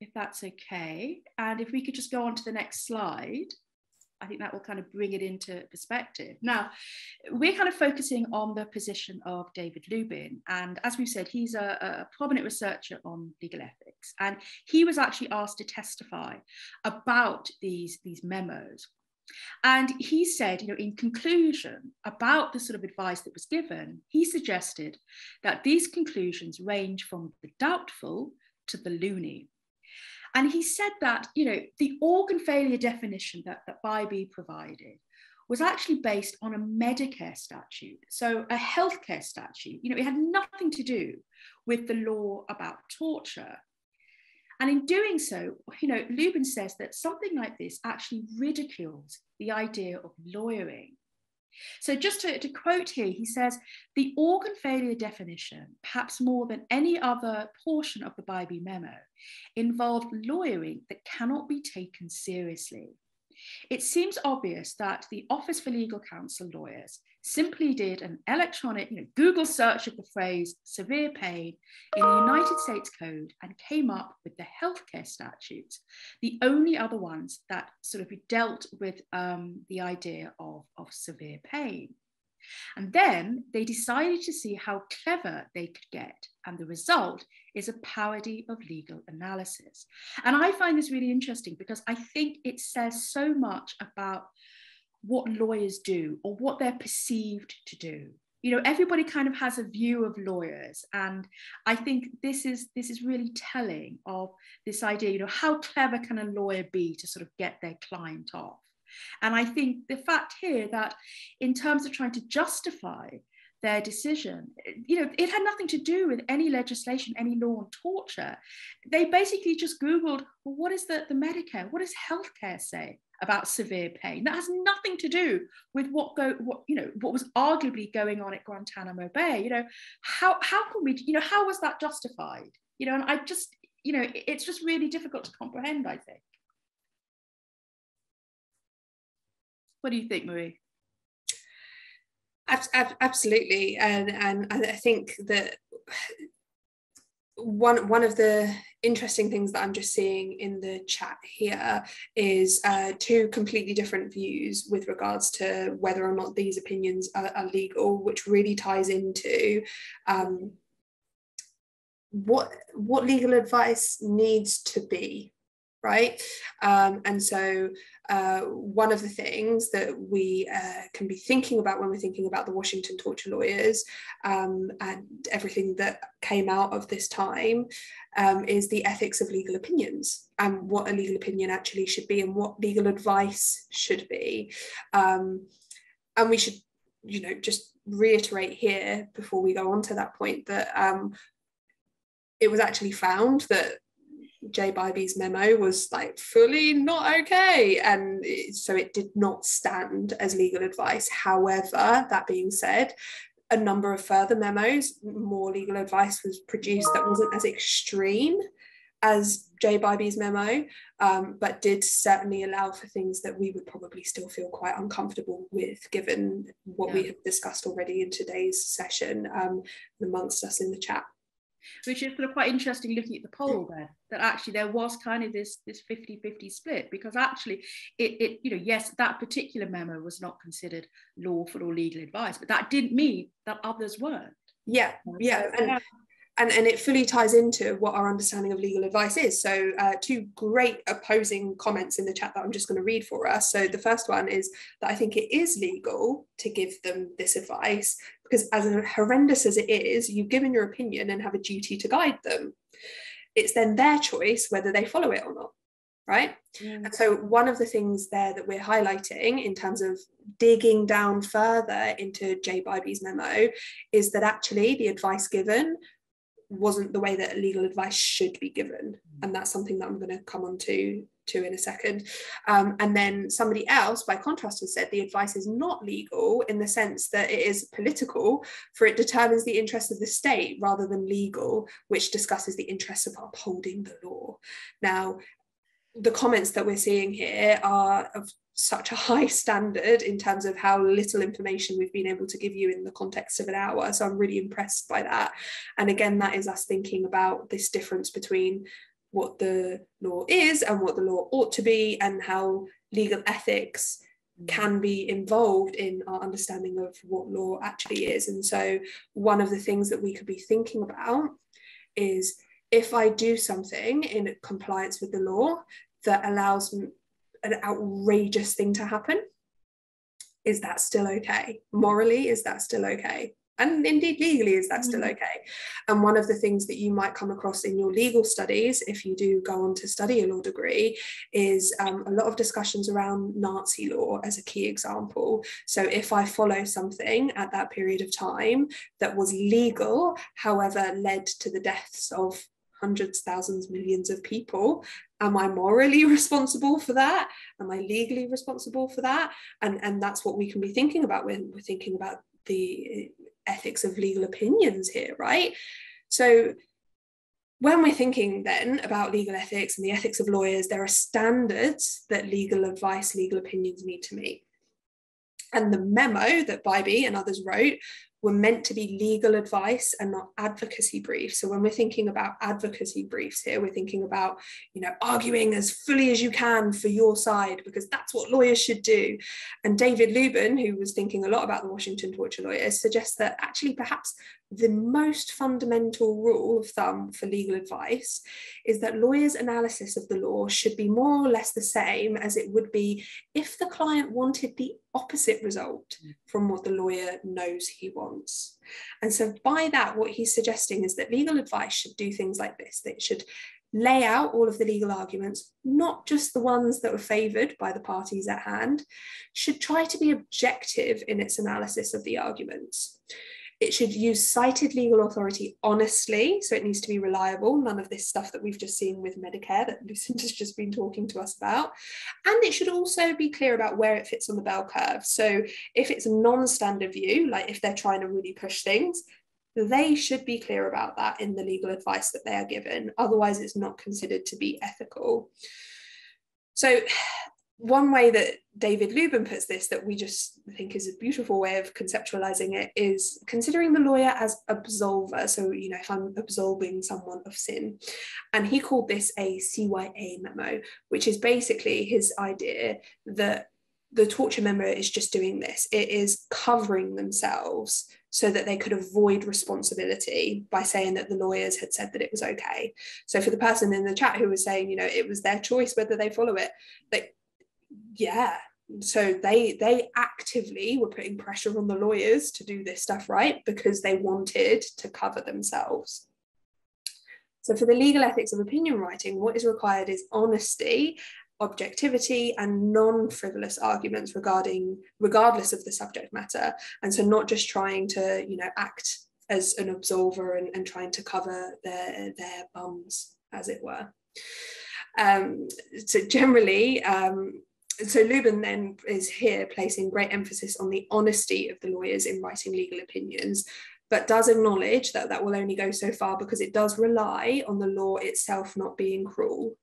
if that's okay, and if we could just go on to the next slide. I think that will kind of bring it into perspective. Now, we're kind of focusing on the position of David Luban. And as we've said, he's a, a, prominent researcher on legal ethics. And he was actually asked to testify about these, these memos. And he said, you know, in conclusion about the sort of advice that was given, he suggested that these conclusions range from the doubtful to the loony. And he said that, you know, the organ failure definition that, that Bybee provided was actually based on a Medicare statute, so a healthcare statute. You know, it had nothing to do with the law about torture. And in doing so, you know, Luban says that something like this actually ridicules the idea of lawyering. So, just to, to, quote here, he says the organ failure definition, perhaps more than any other portion of the Bybee memo, involved lawyering that cannot be taken seriously. It seems obvious that the Office for Legal Counsel lawyers simply did an electronic you know, Google search of the phrase severe pain in the United States Code and came up with the healthcare statutes, the only other ones that sort of dealt with um, the idea of, of severe pain. And then they decided to see how clever they could get. And the result is a parody of legal analysis. And I find this really interesting because I think it says so much about what lawyers do or what they're perceived to do you know everybody kind of has a view of lawyers and i think this is this is really telling of this idea you know how clever can a lawyer be to sort of get their client off and i think the fact here that in terms of trying to justify their decision. You know, it had nothing to do with any legislation, any law on torture. They basically just Googled, well, what is the, the Medicare? What does healthcare say about severe pain? That has nothing to do with what go what you know what was arguably going on at Guantanamo Bay. You know, how how can we, you know, how was that justified? You know, and I just, you know, it's just really difficult to comprehend, I think. What do you think, Marie? absolutely, and and I think that one one of the interesting things that I'm just seeing in the chat here is uh, two completely different views with regards to whether or not these opinions are, are legal, which really ties into um, what what legal advice needs to be right? Um, and so uh, one of the things that we uh, can be thinking about when we're thinking about the Washington torture lawyers um, and everything that came out of this time um, is the ethics of legal opinions and what a legal opinion actually should be and what legal advice should be. Um, and we should, you know, just reiterate here before we go on to that point that um, it was actually found that Jay Bybee's memo was like fully not okay. And so it did not stand as legal advice. However, that being said, a number of further memos, more legal advice was produced that wasn't as extreme as Jay Bybee's memo, um, but did certainly allow for things that we would probably still feel quite uncomfortable with, given what yeah. we have discussed already in today's session um, amongst us in the chat which is sort of quite interesting looking at the poll there that actually there was kind of this this 50 50 split because actually it, it you know yes that particular memo was not considered lawful or legal advice but that didn't mean that others weren't yeah yeah and and, and it fully ties into what our understanding of legal advice is. So, uh, two great opposing comments in the chat that I'm just going to read for us. So, the first one is that I think it is legal to give them this advice because, as horrendous as it is, you've given your opinion and have a duty to guide them. It's then their choice whether they follow it or not right? Mm. And so, one of the things there that we're highlighting in terms of digging down further into Jay Bybee's memo is that actually the advice given wasn't the way that legal advice should be given and that's something that i'm going to come on to to in a second um, and then somebody else by contrast has said the advice is not legal in the sense that it is political for it determines the interests of the state rather than legal which discusses the interests of upholding the law now the comments that we're seeing here are of such a high standard in terms of how little information we've been able to give you in the context of an hour. So I'm really impressed by that. And again, that is us thinking about this difference between what the law is and what the law ought to be, and how legal ethics mm. can be involved in our understanding of what law actually is. And so, one of the things that we could be thinking about is if I do something in compliance with the law that allows an outrageous thing to happen is that still okay morally is that still okay and indeed legally is that still mm. okay and one of the things that you might come across in your legal studies if you do go on to study a law degree is um, a lot of discussions around nazi law as a key example so if i follow something at that period of time that was legal however led to the deaths of hundreds, thousands, millions of people. Am I morally responsible for that? Am I legally responsible for that? And, and that's what we can be thinking about when we're thinking about the ethics of legal opinions here, right? So when we're thinking then about legal ethics and the ethics of lawyers, there are standards that legal advice, legal opinions need to meet. And the memo that Bybee and others wrote were meant to be legal advice and not advocacy briefs. So when we're thinking about advocacy briefs here, we're thinking about, you know, arguing as fully as you can for your side because that's what lawyers should do. And David Luban, who was thinking a lot about the Washington torture lawyers, suggests that actually perhaps the most fundamental rule of thumb for legal advice is that lawyers' analysis of the law should be more or less the same as it would be if the client wanted the opposite result from what the lawyer knows he wants. And so, by that, what he's suggesting is that legal advice should do things like this that it should lay out all of the legal arguments, not just the ones that were favoured by the parties at hand, should try to be objective in its analysis of the arguments. It should use cited legal authority honestly, so it needs to be reliable, none of this stuff that we've just seen with Medicare that Lucinda's just been talking to us about. And it should also be clear about where it fits on the bell curve. So if it's a non standard view, like if they're trying to really push things, they should be clear about that in the legal advice that they are given. Otherwise, it's not considered to be ethical. So one way that David Luban puts this that we just think is a beautiful way of conceptualizing it is considering the lawyer as absolver. So, you know, if I'm absolving someone of sin. And he called this a CYA memo, which is basically his idea that the torture memo is just doing this. It is covering themselves so that they could avoid responsibility by saying that the lawyers had said that it was okay. So for the person in the chat who was saying, you know, it was their choice whether they follow it, like yeah. So they they actively were putting pressure on the lawyers to do this stuff right because they wanted to cover themselves. So for the legal ethics of opinion writing what is required is honesty objectivity and non-frivolous arguments regarding regardless of the subject matter. And so not just trying to you know act as an absolver and, and trying to cover their their bums as it were. Um, so generally um, so Luban then is here placing great emphasis on the honesty of the lawyers in writing legal opinions, but does acknowledge that that will only go so far because it does rely on the law itself not being cruel.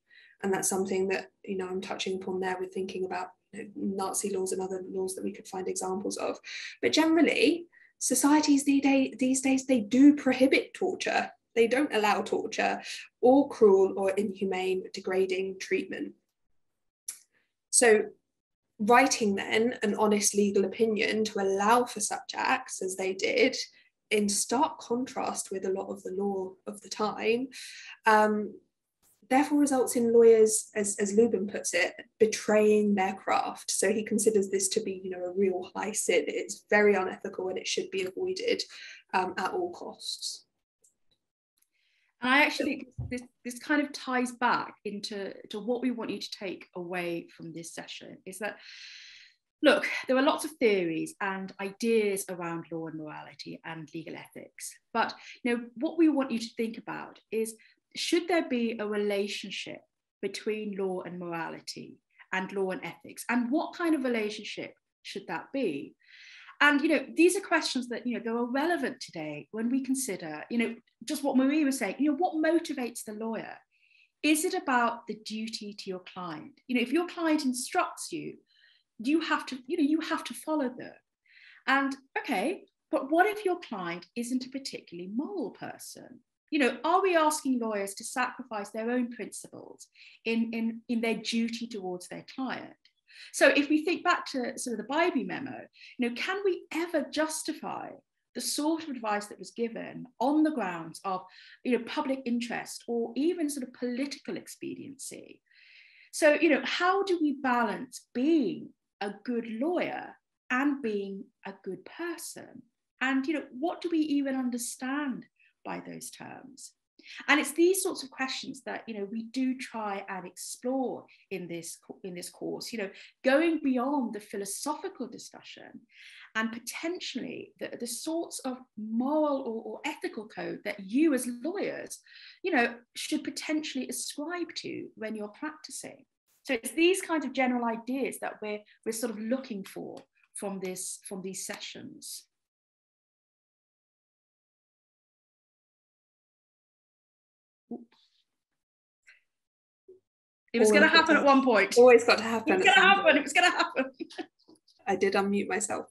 And that's something that, you know, I'm touching upon there with thinking about you know, Nazi laws and other laws that we could find examples of. But generally, societies these, day, these days, they do prohibit torture. They don't allow torture or cruel or inhumane, degrading treatment. So, writing then an honest legal opinion to allow for such acts as they did, in stark contrast with a lot of the law of the time, um, therefore results in lawyers, as, as Luban puts it, betraying their craft. So he considers this to be, you know, a real high sin. It's very unethical and it should be avoided um, at all costs. And I actually think this, this kind of ties back into to what we want you to take away from this session is that, look, there are lots of theories and ideas around law and morality and legal ethics. But you know, what we want you to think about is should there be a relationship between law and morality and law and ethics? And what kind of relationship should that be? And you know, these are questions that you know they are relevant today when we consider, you know, just what Marie was saying. You know, what motivates the lawyer? Is it about the duty to your client? You know, if your client instructs you, you have to, you know, you have to follow them. And okay, but what if your client isn't a particularly moral person? You know, are we asking lawyers to sacrifice their own principles in, in, in their duty towards their client? So if we think back to sort of the Bybee memo, you know, can we ever justify the sort of advice that was given on the grounds of you know, public interest or even sort of political expediency? So, you know, how do we balance being a good lawyer and being a good person? And you know, what do we even understand by those terms? And it's these sorts of questions that you know we do try and explore in this in this course. You know, going beyond the philosophical discussion and potentially the, the sorts of moral or, or ethical code that you as lawyers, you know, should potentially ascribe to when you're practicing. So it's these kinds of general ideas that we're we're sort of looking for from this from these sessions. It was going to happen at one point. Always got to happen. It was going to happen. It was going to happen. I did unmute myself.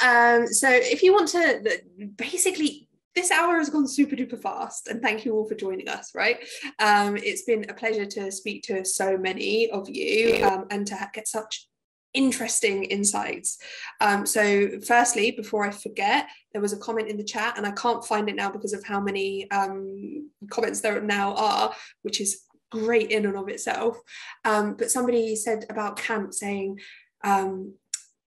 Um, so if you want to, basically, this hour has gone super duper fast, and thank you all for joining us. Right, um, it's been a pleasure to speak to so many of you um, and to get such interesting insights. Um, so, firstly, before I forget, there was a comment in the chat, and I can't find it now because of how many um, comments there now are, which is great in and of itself. Um, but somebody said about Kant saying, um,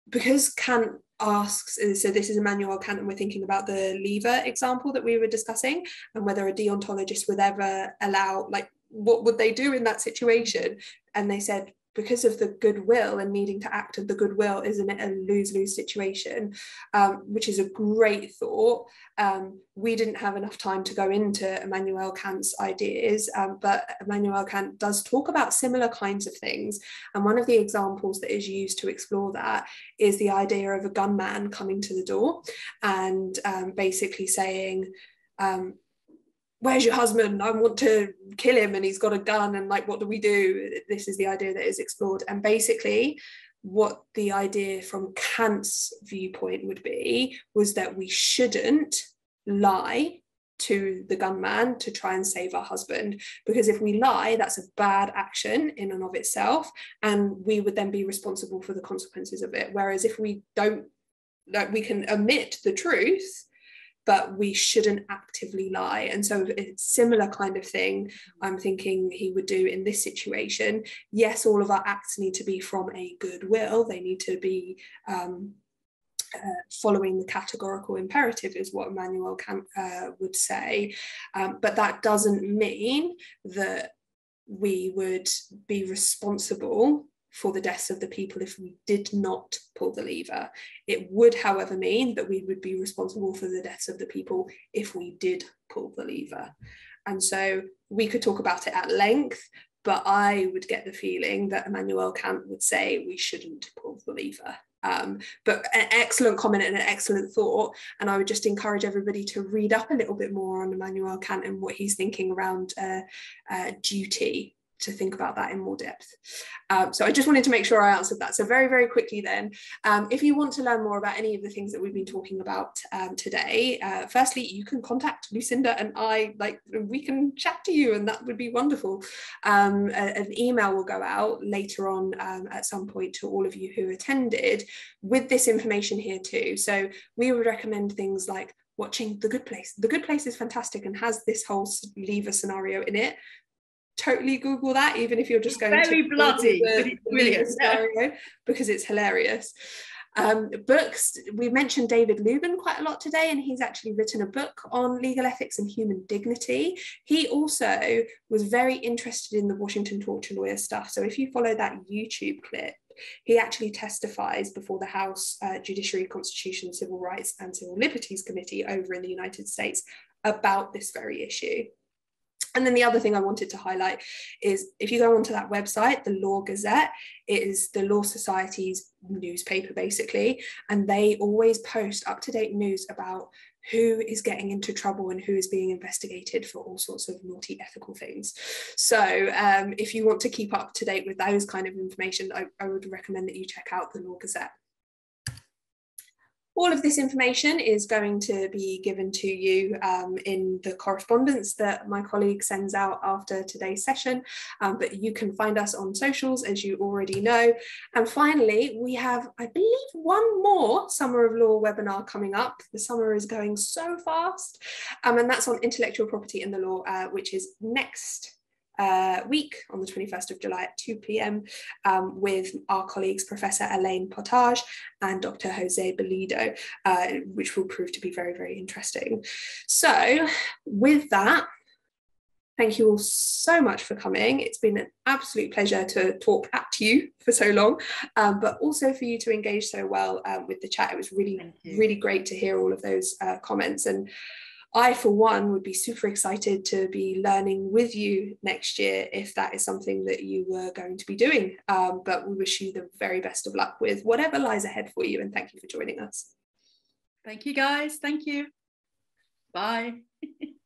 because Kant asks, so this is Immanuel Kant, and we're thinking about the lever example that we were discussing, and whether a deontologist would ever allow, like, what would they do in that situation? And they said, because of the goodwill and needing to act of the goodwill, isn't it a lose lose situation? Um, which is a great thought. Um, we didn't have enough time to go into Immanuel Kant's ideas, um, but Immanuel Kant does talk about similar kinds of things. And one of the examples that is used to explore that is the idea of a gunman coming to the door and um, basically saying, um, where's your husband? I want to kill him and he's got a gun and like what do we do? This is the idea that is explored. And basically what the idea from kant's viewpoint would be was that we shouldn't lie to the gunman to try and save our husband. Because if we lie that's a bad action in and of itself and we would then be responsible for the consequences of it. Whereas if we don't like we can omit the truth but we shouldn't actively lie. And so it's similar kind of thing I'm thinking he would do in this situation. Yes, all of our acts need to be from a goodwill. They need to be um, uh, following the categorical imperative is what Immanuel Kant uh, would say. Um, but that doesn't mean that we would be responsible for the deaths of the people if we did not pull the lever. It would, however, mean that we would be responsible for the deaths of the people if we did pull the lever. And so we could talk about it at length, but I would get the feeling that Immanuel Kant would say we shouldn't pull the lever. Um, but an excellent comment and an excellent thought. And I would just encourage everybody to read up a little bit more on Immanuel Kant and what he's thinking around uh, uh, duty to think about that in more depth. Um, so I just wanted to make sure I answered that. So very, very quickly then, um, if you want to learn more about any of the things that we've been talking about um, today, uh, firstly, you can contact Lucinda and I, like we can chat to you and that would be wonderful. Um, a, an email will go out later on um, at some point to all of you who attended with this information here too. So we would recommend things like watching The Good Place. The Good Place is fantastic and has this whole lever scenario in it totally Google that, even if you're just going very to bloody, the, but it's brilliant scenario because it's hilarious. Um, books, we mentioned David Luban quite a lot today, and he's actually written a book on legal ethics and human dignity. He also was very interested in the Washington torture lawyer stuff. So if you follow that YouTube clip, he actually testifies before the House uh, Judiciary, Constitution, Civil Rights and Civil Liberties Committee over in the United States about this very issue. And then the other thing I wanted to highlight is if you go onto that website, the Law Gazette, it is the Law Society's newspaper basically, and they always post up to date news about who is getting into trouble and who is being investigated for all sorts of naughty ethical things. So um, if you want to keep up to date with those kind of information, I, I would recommend that you check out the Law Gazette. All of this information is going to be given to you um, in the correspondence that my colleague sends out after today's session, um, but you can find us on socials as you already know. And finally, we have, I believe, one more Summer of Law webinar coming up. The summer is going so fast, um, and that's on intellectual property in the law, uh, which is next uh, week on the 21st of July at 2 p.m. Um, with our colleagues, Professor Elaine Pottage and Dr. Jose Bellido, uh, which will prove to be very, very interesting. So, with that, Thank you all so much for coming. It's been an absolute pleasure to talk at you for so long, um, but also for you to engage so well um, with the chat. It was really, really great to hear all of those uh, comments. And I, for one, would be super excited to be learning with you next year if that is something that you were going to be doing. Um, but we wish you the very best of luck with whatever lies ahead for you. And thank you for joining us. Thank you, guys. Thank you. Bye.